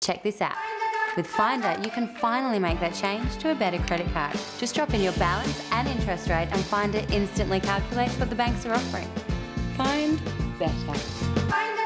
Check this out. With Finder, you can finally make that change to a better credit card. Just drop in your balance and interest rate, and Finder instantly calculates what the banks are offering. Find better.